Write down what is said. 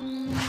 Mm.